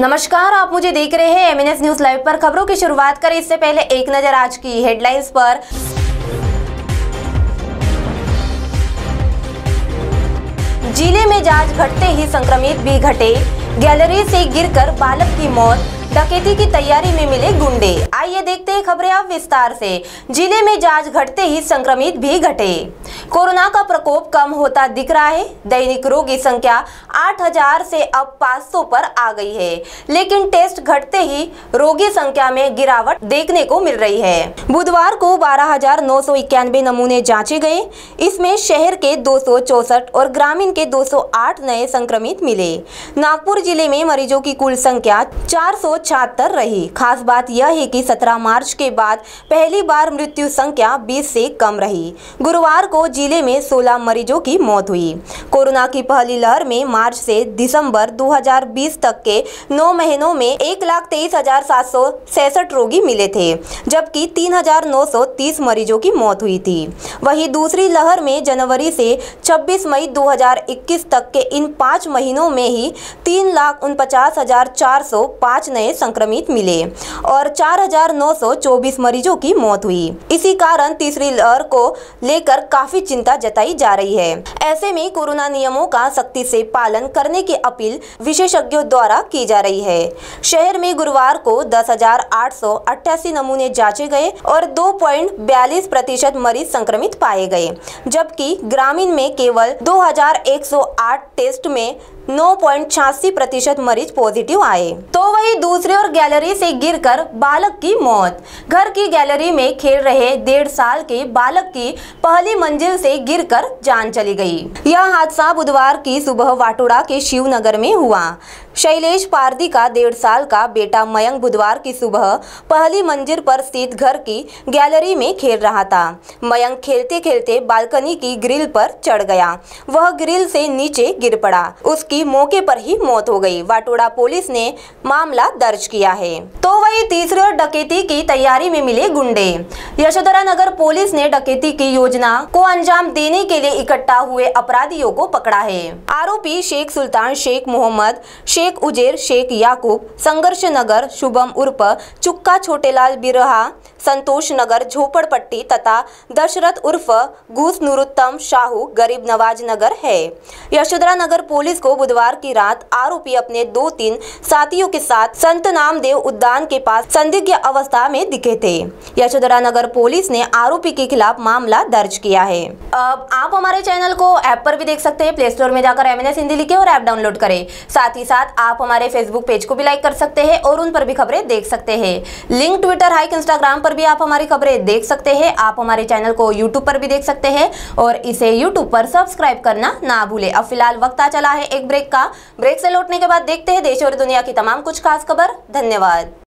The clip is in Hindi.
नमस्कार, आप मुझे देख रहे हैं एमएनएस न्यूज़ लाइव पर। खबरों की शुरुआत करें, इससे पहले एक नज़र आज की हेडलाइंस पर। ज़िले में जाँच घटते ही संक्रमित भी घटे। गैलरी से गिरकर बालक की मौत। डकैती की तैयारी में मिले गुंडे। आइए देखते हैं खबरें अब विस्तार से। ज़िले में जाँच घटते ही संक्रमित भी घटे। कोरोना का प्रकोप कम होता दिख रहा है। दैनिक रोगी संख्या 8000 से अब 500 पर आ गई है। लेकिन टेस्ट घटते ही रोगी संख्या में गिरावट देखने को मिल रही है। बुधवार को बारह नमूने जांचे गए। इसमें शहर के दो और ग्रामीण के 208 नए संक्रमित मिले। नागपुर ज़िले में मरीजों की कुल संख्या चार सौ रही। खास बात यह है कि 17 मार्च के बाद पहली बार मृत्यु संख्या 20 से कम रही। गुरुवार को ज़िले में 16 मरीजों की मौत हुई। कोरोना की पहली लहर में मार्च से दिसंबर 2020 तक के 9 महीनों में एक लाख तेईस हज़ार सात सौ सैसठ रोगी मिले थे जबकि 3,930 मरीजों की मौत हुई थी। वहीं दूसरी लहर में जनवरी से 26 मई 2021 तक के इन पाँच महीनों में ही तीन लाख उनपचास हज़ार चार सौ पाँच नए संक्रमित मिले और 4,924 मरीजों की मौत हुई। इसी कारण तीसरी लहर को लेकर काफ़ी चिंता जताई जा रही है। ऐसे में कोरोना नियमों का सख्ती से पालन करने की अपील विशेषज्ञों द्वारा की जा रही है। शहर में गुरुवार को दस नमूने जांचे गए और दो प्रतिशत मरीज़ संक्रमित पाए गए जबकि ग्रामीण में केवल 2108 टेस्ट में नौ प्रतिशत मरीज़ पॉजिटिव आए। तो वही दूसरे और गैलरी से गिरकर बालक की मौत। घर की गैलरी में खेल रहे डेढ़ साल के बालक की पहली मंजिल से गिरकर जान चली गई। यह हादसा बुधवार की सुबह वाटोड़ा के शिवनगर में हुआ। शैलेश पारदी का डेढ़ साल का बेटा मयंक बुधवार की सुबह पहली मंजिल पर स्थित घर की गैलरी में खेल रहा था। मयंक खेलते खेलते बालकनी की ग्रिल पर चढ़ गया। वह ग्रिल से नीचे गिर पड़ा। उसकी मौके पर ही मौत हो गई। वाटोड़ा पुलिस ने मामला दर्ज किया है। तो वही तीसरे और डकैती की तैयारी में मिले गुंडे। यशोधरा नगर पुलिस ने डकैती की योजना को अंजाम देने के लिए इकट्ठा हुए अपराधियों को पकड़ा है। आरोपी शेख सुल्तान शेख मोहम्मद, शेख उजेर, शेख याकूब, संघर्ष नगर, शुभम उर्फ़ चुक्का छोटेलाल बिरहा संतोष नगर, झोपड़पट्टी तथा दशरथ उर्फ़ घूस नुरुत्तम शाहू गरीब नवाज़ नगर है। यशोधरा नगर पुलिस को बुधवार की रात आरोपी अपने दो तीन साथियों के साथ संत नामदेव उद्यान के पास संदिग्ध अवस्था में दिखे थे। यशोधरा नगर पुलिस ने आरोपी के खिलाफ मामला दर्ज किया है। अब आप हमारे चैनल को ऐप पर भी देख सकते हैं, प्ले स्टोर में जाकर एमएनएस हिंदी लिखे और ऐप डाउनलोड करें। साथ ही साथ आप हमारे फेसबुक पेज को भी लाइक कर सकते हैं और उन पर भी खबरें देख सकते हैं। लिंक ट्विटर हाइक इंस्टाग्राम पर भी आप हमारी खबरें देख सकते हैं। आप हमारे चैनल को यूट्यूब पर भी देख सकते हैं और इसे यूट्यूब पर सब्सक्राइब करना ना भूले। अब फ़िलहाल वक्त आ चला है एक ब्रेक का। ब्रेक से लौटने के बाद देखते हैं देश और दुनिया की तमाम कुछ खास खबर। धन्यवाद।